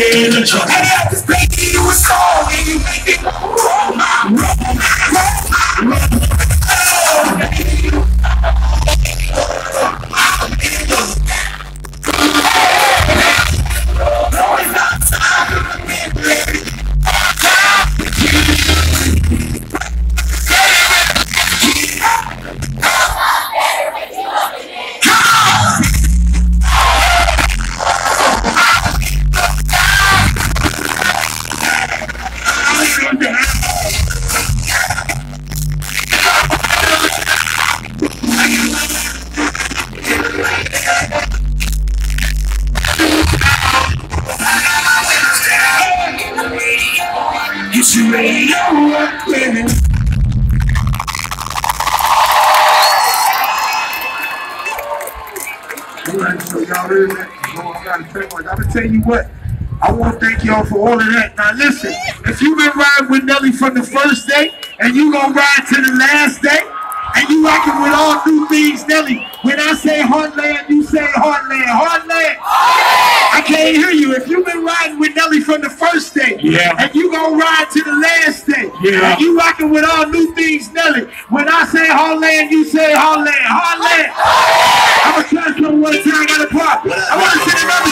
in the truck. Hey, this baby, you a song, heard that? So I gotta tell you, I'm gonna tell you what. I want to thank y'all for all of that. Now listen, if you've been riding with Nelly from the first day, and you gonna ride to the last day, and you rocking with all new things, Nelly. When I say Heartland, you say Heartland. Heartland. I can't hear you. If you've been riding with Nelly from the first day, Yeah. and you gonna ride to the last day, Yeah. and you rocking with all new things, Nelly. When I say Heartland, you say Heartland. Heartland. I'm gonna try some one time. Got a part. I want to send another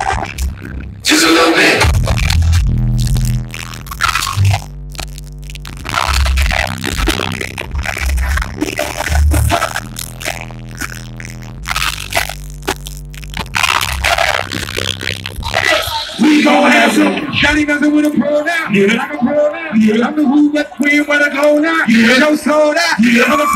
We gon' have some Johnny messing with a pro now. Yeah. Like a pro now. Yeah. I'm the who, what, queen, where to go now. Yeah. No soul now. Yeah. I'm a